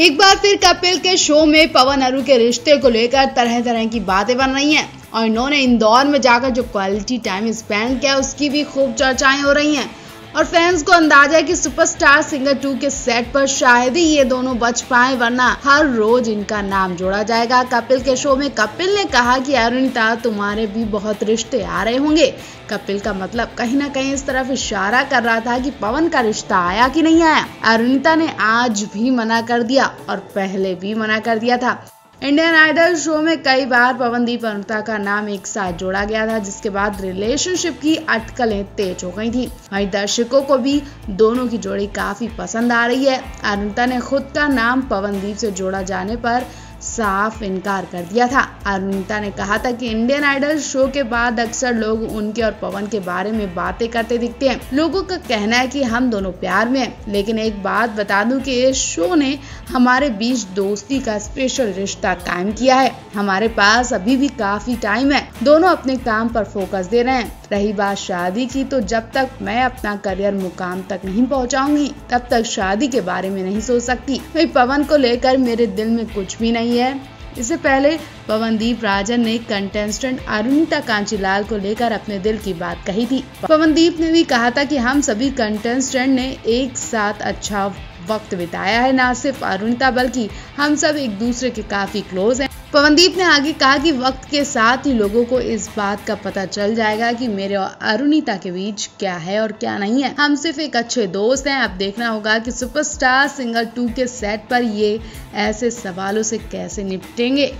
एक बार फिर कपिल के शो में पवन अरु के रिश्ते को लेकर तरह तरह की बातें बन रही हैं और इन्होंने इंदौर में जाकर जो क्वालिटी टाइम स्पेंड किया, उसकी भी खूब चर्चाएँ हो रही हैं। और फैंस को अंदाज़ा है कि सुपरस्टार सिंगर टू के सेट पर शायद ही ये दोनों बच पाए, वरना हर रोज इनका नाम जोड़ा जाएगा। कपिल के शो में कपिल ने कहा कि अरुणिता, तुम्हारे भी बहुत रिश्ते आ रहे होंगे। कपिल का मतलब कहीं ना कहीं इस तरफ़ इशारा कर रहा था कि पवन का रिश्ता आया कि नहीं आया। अरुणिता ने आज भी मना कर दिया और पहले भी मना कर दिया था। इंडियन आइडल शो में कई बार पवनदीप अनुता का नाम एक साथ जोड़ा गया था, जिसके बाद रिलेशनशिप की अटकलें तेज हो गई थी। वही दर्शकों को भी दोनों की जोड़ी काफ़ी पसंद आ रही है। अनुता ने खुद का नाम पवनदीप से जोड़ा जाने पर साफ़ इनकार कर दिया था। अरुणिता ने कहा था कि इंडियन आइडल शो के बाद अक्सर लोग उनके और पवन के बारे में बातें करते दिखते हैं। लोगों का कहना है कि हम दोनों प्यार में हैं, लेकिन एक बात बता दूँ कि इस शो ने हमारे बीच दोस्ती का स्पेशल रिश्ता कायम किया है। हमारे पास अभी भी काफ़ी टाइम है। दोनों अपने काम पर फोकस दे रहे हैं। रही बात शादी की तो जब तक मैं अपना करियर मुकाम तक नहीं पहुंचाऊँगी, तब तक शादी के बारे में नहीं सोच सकती। वही पवन को लेकर मेरे दिल में कुछ भी नहीं है। इससे पहले पवनदीप राजन ने कंटेस्टेंट अरुणिता कांचीलाल को लेकर अपने दिल की बात कही थी। पवनदीप ने भी कहा था कि हम सभी कंटेस्टेंट ने एक साथ अच्छा वक्त बिताया है, न सिर्फ़ अरुणिता बल्कि हम सब एक दूसरे के काफ़ी क्लोज हैं। पवनदीप ने आगे कहा कि वक्त के साथ ही लोगों को इस बात का पता चल जाएगा कि मेरे और अरुणिता के बीच क्या है और क्या नहीं है। हम सिर्फ़ एक अच्छे दोस्त हैं। अब देखना होगा कि सुपरस्टार सिंगर टू के सेट पर ये ऐसे सवालों से कैसे निपटेंगे।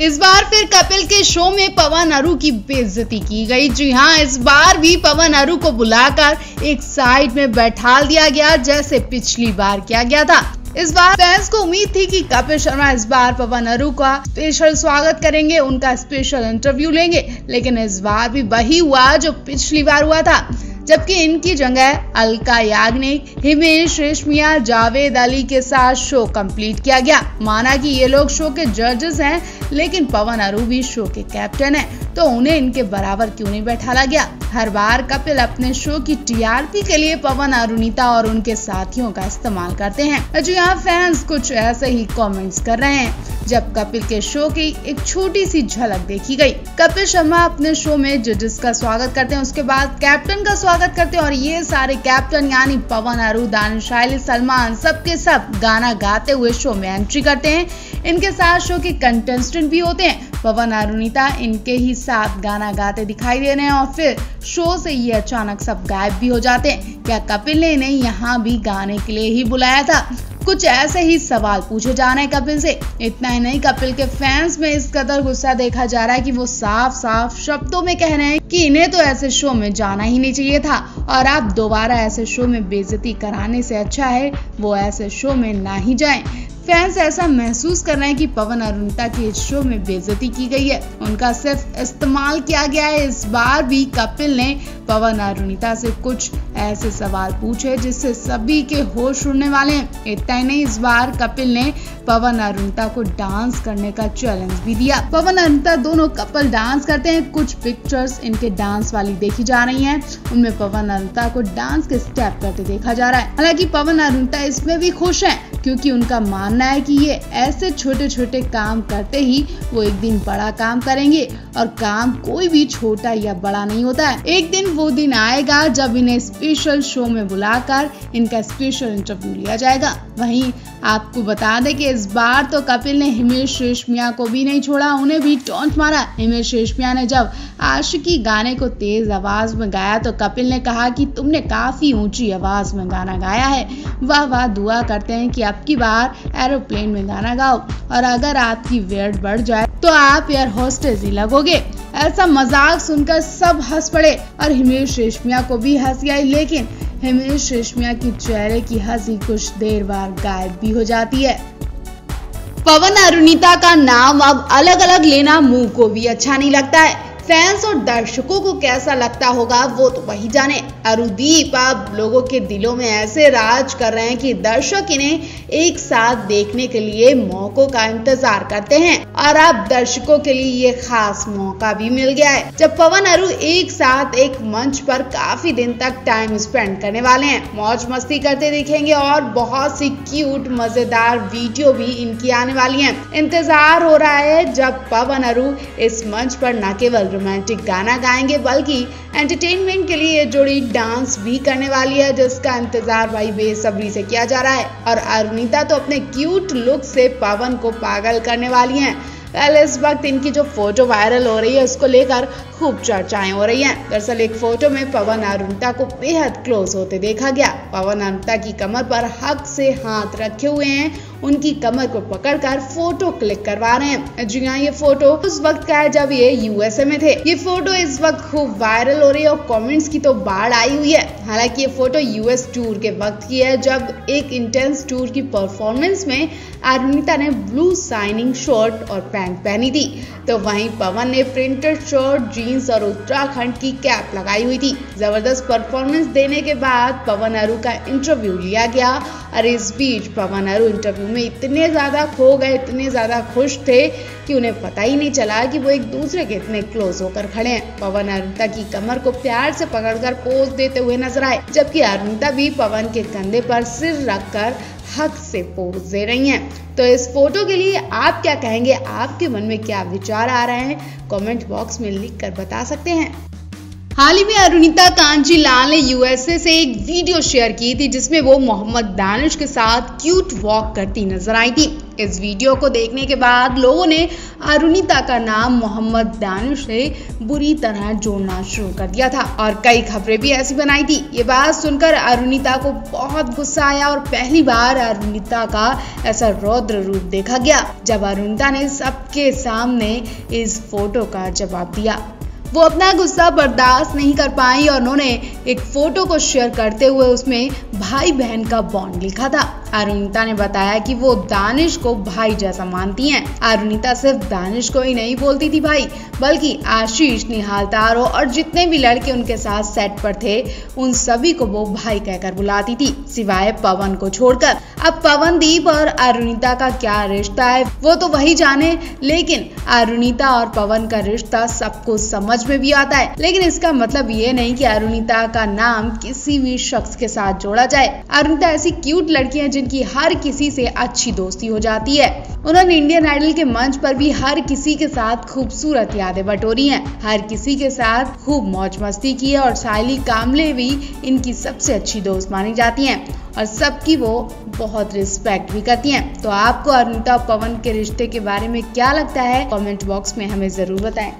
इस बार फिर कपिल के शो में पवन अरु की बेइज्जती की गई। जी हाँ इस बार भी पवन अरु को बुलाकर एक साइड में बैठा दिया गया, जैसे पिछली बार किया गया था। इस बार फैंस को उम्मीद थी कि कपिल शर्मा इस बार पवन अरु का स्पेशल स्वागत करेंगे, उनका स्पेशल इंटरव्यू लेंगे, लेकिन इस बार भी वही हुआ जो पिछली बार हुआ था। जबकि इनकी जगह अलका याग्निक हिमेश रेशमिया, जावेद अली के साथ शो कंप्लीट किया गया। माना कि ये लोग शो के जजेस हैं, लेकिन पवन अरू भी शो के कैप्टन हैं तो उन्हें इनके बराबर क्यों नहीं बैठाला गया? हर बार कपिल अपने शो की टीआरपी के लिए पवन अरुणिता और उनके साथियों का इस्तेमाल करते हैं। जो यहाँ फैंस कुछ ऐसे ही कमेंट्स कर रहे हैं, जब कपिल के शो की एक छोटी सी झलक देखी गई। कपिल शर्मा अपने शो में जजेस का स्वागत करते हैं, उसके बाद कैप्टन का स्वागत करते हैं और ये सारे कैप्टन यानी पवन अरु दानिश सलमान सबके सब गाना गाते हुए शो में एंट्री करते हैं। इनके साथ शो के कंटेस्टेंट भी होते हैं। पवन अरुणिता इनके ही साथ गाना गाते दिखाई दे रहे हैं और फिर शो से ये अचानक सब गायब भी हो जाते हैं। क्या कपिल ने इन्हें यहाँ भी गाने के लिए ही बुलाया था? कुछ ऐसे ही सवाल पूछे जा रहे हैं कपिल से। इतना ही नहीं, कपिल के फैंस में इस कदर गुस्सा देखा जा रहा है कि वो साफ़ साफ़ शब्दों में कह रहे हैं कि इन्हें तो ऐसे शो में जाना ही नहीं चाहिए था और आप दोबारा ऐसे शो में बेजती कराने से अच्छा है, वो ऐसे शो में ना ही जाएँ। फैंस ऐसा महसूस कर रहे हैं कि पवन अरुणिता के इस शो में बेजती की गई है। उनका सिर्फ़ इस्तेमाल किया गया है। इस बार भी कपिल ने पवन अरुणिता से कुछ ऐसे सवाल पूछे, जिससे सभी के होश उड़ने वाले हैं। इतना ही नहीं, इस बार कपिल ने पवन अरुणिता को डांस करने का चैलेंज भी दिया। पवन अरुणिता दोनों कपल डांस करते हैं। कुछ पिक्चर्स इनके डांस वाली देखी जा रही हैं। उनमें पवन अरुणिता को डांस के स्टेप करते देखा जा रहा है। हालाँकि पवन अरुणिता इसमें भी खुश हैं। क्योंकि उनका मानना है कि ये ऐसे छोटे छोटे काम करते ही वो एक दिन बड़ा काम करेंगे और काम कोई भी छोटा या बड़ा नहीं होता। है एक दिन वो दिन आएगा जब इन्हें स्पेशल शो में बुलाकर इनका स्पेशल इंटरव्यू लिया जाएगा। वहीं आपको बता दें कि इस बार तो कपिल ने हिमेश रेशमिया को भी नहीं छोड़ा, उन्हें भी टोंट मारा। हिमेश रेशमिया ने जब आशिकी गाने को तेज आवाज़ में गाया तो कपिल ने कहा कि तुमने काफ़ी ऊँची आवाज़ में गाना गाया है। वाह वाह दुआ करते हैं कि की बार एरोप्लेन में गाना गाओ। और अगर आपकी वेट बढ़ जाए तो आप एयर होस्टेस ही लगोगे। ऐसा मज़ाक सुनकर सब हंस पड़े और हिमेश रेशमिया को भी हँसी आई लेकिन हिमेश रेशमिया की चेहरे की हँसी कुछ देर बाद गायब भी हो जाती है। पवन अरुणिता का नाम अब अलग अलग लेना मुँह को भी अच्छा नहीं लगता है। फैंस और दर्शकों को कैसा लगता होगा, वो तो वही जाने। अरुदीप आप लोगों के दिलों में ऐसे राज कर रहे हैं कि दर्शक इन्हें एक साथ देखने के लिए मौकों का इंतज़ार करते हैं। और अब दर्शकों के लिए ये खास मौका भी मिल गया है, जब पवन अरु एक साथ एक मंच पर काफ़ी दिन तक टाइम स्पेंड करने वाले हैं। मौज मस्ती करते दिखेंगे और बहुत सी क्यूट मज़ेदार वीडियो भी इनकी आने वाली है। इंतज़ार हो रहा है जब पवन अरु इस मंच पर न केवल रोमांटिक गाना गाएँगे, बल्कि एंटरटेनमेंट के लिए जोड़ी डांस भी करने वाली है, जिसका इंतज़ार भाई बेसब्री से किया जा रहा है। और अरुणिता तो अपने क्यूट लुक से पवन को पागल करने वाली हैं। पहले इस वक्त इनकी जो फ़ोटो वायरल हो रही है, उसको लेकर खूब चर्चाएँ हो रही हैं। दरअसल एक फ़ोटो में पवन अरुणता को बेहद क्लोज होते देखा गया। पवन अरुणता की कमर पर हक से हाथ रखे हुए हैं। उनकी कमर को पकड़कर फ़ोटो क्लिक करवा रहे हैं। जी हाँ ये फ़ोटो उस वक्त का है जब ये यूएसए में थे। ये फ़ोटो इस वक्त खूब वायरल हो रही है और कमेंट्स की तो बाढ़ आई हुई है। हालाँकि ये फ़ोटो यूएस टूर के वक्त की है, जब एक इंटेंस टूर की परफॉर्मेंस में अरुणिता ने ब्लू साइनिंग शर्ट और पैंट पहनी थी। तो वहीं पवन ने प्रिंटेड शर्ट जीन्स और उत्तराखंड की कैप लगाई हुई थी। ज़बरदस्त परफॉर्मेंस देने के बाद पवन अरु का इंटरव्यू लिया गया और इस बीच पवन अरु इंटरव्यू में इतने ज़्यादा खो गए, इतने ज़्यादा खुश थे कि उन्हें पता ही नहीं चला कि वो एक दूसरे के इतने क्लोज होकर खड़े हैं। पवन अरुणिता की कमर को प्यार से पकड़कर पोज देते हुए नज़र आए, जबकि अरुणिता भी पवन के कंधे पर सिर रखकर हक से पोज दे रही हैं। तो इस फ़ोटो के लिए आप क्या कहेंगे? आपके मन में क्या विचार आ रहे हैं? कमेंट बॉक्स में लिख कर बता सकते हैं। हाल ही में अरुणिता कांजी लाल ने यूएसए से एक वीडियो शेयर की थी, जिसमें वो मोहम्मद दानिश के साथ क्यूट वॉक करती नज़र आई थी। इस वीडियो को देखने के बाद लोगों ने अरुणिता का नाम मोहम्मद दानिश से बुरी तरह जोड़ना शुरू कर दिया था और कई खबरें भी ऐसी बनाई थी। ये बात सुनकर अरुणिता को बहुत गुस्सा आया और पहली बार अरुणिता का ऐसा रौद्र रूप देखा गया, जब अरुणिता ने सबके सामने इस फ़ोटो का जवाब दिया। वो अपना गुस्सा बर्दाश्त नहीं कर पाई और उन्होंने एक फ़ोटो को शेयर करते हुए उसमें भाई बहन का बॉन्ड लिखा था। अरुणिता ने बताया कि वो दानिश को भाई जैसा मानती हैं। अरुणिता सिर्फ़ दानिश को ही नहीं बोलती थी भाई, बल्कि आशीष, निहाल तारो और जितने भी लड़के उनके साथ सेट पर थे, उन सभी को वो भाई कहकर बुलाती थी। सिवाय पवन को छोड़कर। अब पवन दीप और अरुणिता का क्या रिश्ता है, वो तो वही जाने, लेकिन अरुणिता और पवन का रिश्ता सबको समझ में भी आता है। लेकिन इसका मतलब ये नहीं कि अरुणिता का नाम किसी भी शख्स के साथ जोड़ा जाए। अरुणिता ऐसी क्यूट लड़की है जिनकी हर किसी से अच्छी दोस्ती हो जाती है। उन्होंने इंडियन आइडल के मंच पर भी हर किसी के साथ खूबसूरत यादें बटोरी हैं। हर किसी के साथ खूब मौज मस्ती की है और साइली कामले भी इनकी सबसे अच्छी दोस्त मानी जाती हैं और सबकी वो बहुत रिस्पेक्ट भी करती हैं। तो आपको अरुणिता पवन के रिश्ते के बारे में क्या लगता है? कमेंट बॉक्स में हमें ज़रूर बताएँ।